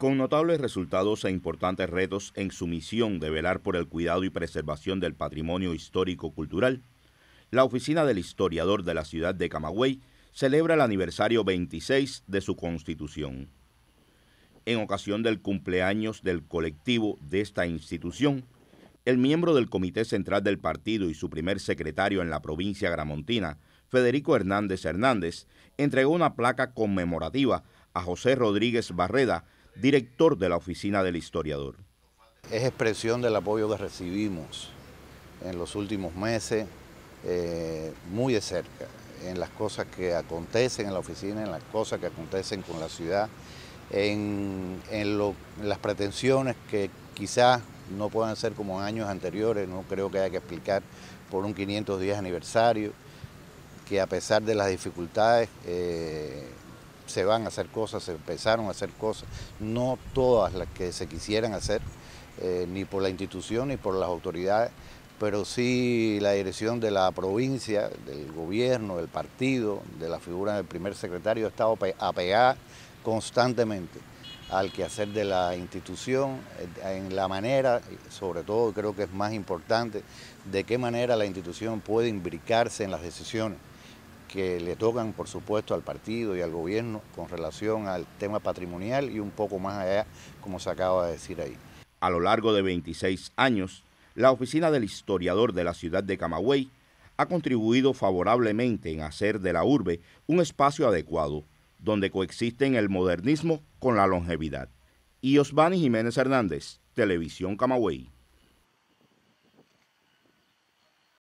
Con notables resultados e importantes retos en su misión de velar por el cuidado y preservación del patrimonio histórico-cultural, la Oficina del Historiador de la ciudad de Camagüey celebra el aniversario 26 de su constitución. En ocasión del cumpleaños del colectivo de esta institución, el miembro del Comité Central del Partido y su primer secretario en la provincia gramontina, Federico Hernández Hernández, entregó una placa conmemorativa a José Rodríguez Barreda, director de la Oficina del Historiador. Es expresión del apoyo que recibimos en los últimos meses, eh, muy de cerca, en las cosas que acontecen en la oficina, en las cosas que acontecen con la ciudad, en, las pretensiones que quizás no puedan ser como en años anteriores, no creo que haya que explicar por un 510 aniversario, que a pesar de las dificultades eh, se van a hacer cosas, se empezaron a hacer cosas, no todas las que se quisieran hacer, eh, ni por la institución ni por las autoridades, pero sí la dirección de la provincia, del gobierno, del partido, de la figura del primer secretario, ha estado apegada constantemente al quehacer de la institución, eh, en la manera, sobre todo creo que es más importante, de qué manera la institución puede imbricarse en las decisiones que le tocan, por supuesto, al partido y al gobierno con relación al tema patrimonial y un poco más allá, como se acaba de decir ahí. A lo largo de 26 años, la Oficina del Historiador de la ciudad de Camagüey ha contribuido favorablemente en hacer de la urbe un espacio adecuado, donde coexisten el modernismo con la longevidad. Y Osvani Jiménez Hernández, Televisión Camagüey.